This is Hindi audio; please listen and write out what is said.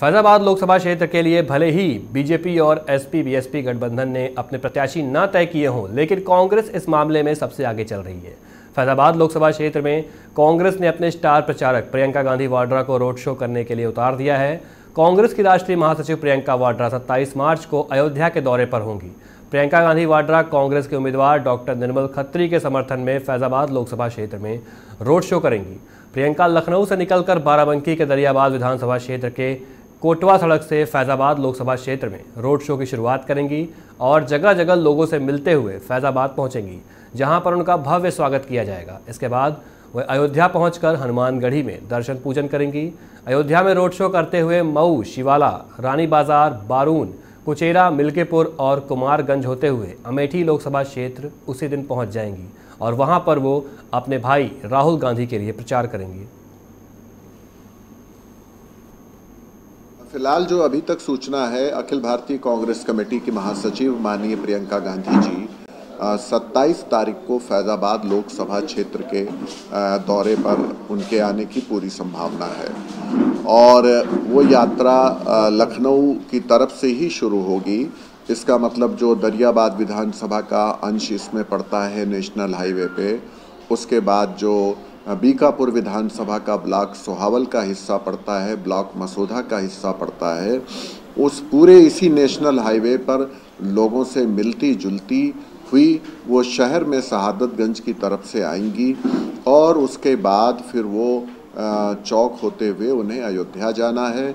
फैजाबाद लोकसभा क्षेत्र के लिए भले ही बीजेपी और एसपी, बीएसपी गठबंधन ने अपने प्रत्याशी न तय किए हों, लेकिन कांग्रेस इस मामले में सबसे आगे चल रही है। फैजाबाद लोकसभा क्षेत्र में कांग्रेस ने अपने स्टार प्रचारक प्रियंका गांधी वाड्रा को रोड शो करने के लिए उतार दिया है। कांग्रेस की राष्ट्रीय महासचिव प्रियंका वाड्रा 27 मार्च को अयोध्या के दौरे पर होंगी। प्रियंका गांधी वाड्रा कांग्रेस के उम्मीदवार डॉक्टर निर्मल खत्री के समर्थन में फैजाबाद लोकसभा क्षेत्र में रोड शो करेंगी। प्रियंका लखनऊ से निकलकर बाराबंकी के दरियाबाद विधानसभा क्षेत्र के कोटवा सड़क से फैज़ाबाद लोकसभा क्षेत्र में रोड शो की शुरुआत करेंगी और जगह जगह लोगों से मिलते हुए फैज़ाबाद पहुंचेंगी, जहाँ पर उनका भव्य स्वागत किया जाएगा। इसके बाद वह अयोध्या पहुंचकर हनुमानगढ़ी में दर्शन पूजन करेंगी। अयोध्या में रोड शो करते हुए मऊ, शिवाला, रानी बाज़ार, बारून, कुचेरा, मिल्केपुर और कुमारगंज होते हुए अमेठी लोकसभा क्षेत्र उसी दिन पहुँच जाएँगी और वहाँ पर वो अपने भाई राहुल गांधी के लिए प्रचार करेंगी। फ़िलहाल जो अभी तक सूचना है, अखिल भारतीय कांग्रेस कमेटी की महासचिव माननीय प्रियंका गांधी जी सत्ताईस तारीख को फैज़ाबाद लोकसभा क्षेत्र के दौरे पर उनके आने की पूरी संभावना है। और वो यात्रा लखनऊ की तरफ़ से ही शुरू होगी। इसका मतलब जो दरियाबाद विधानसभा का अंश इसमें पड़ता है नेशनल हाईवे पे, उसके बाद जो बीकापुर विधानसभा का ब्लॉक सोहावल का हिस्सा पड़ता है, ब्लॉक मसोधा का हिस्सा पड़ता है। उस पूरे इसी नेशनल हाईवे पर लोगों से मिलती जुलती हुई वो शहर में शहादतगंज की तरफ़ से आएँगी और उसके बाद फिर वो चौक होते हुए उन्हें अयोध्या जाना है।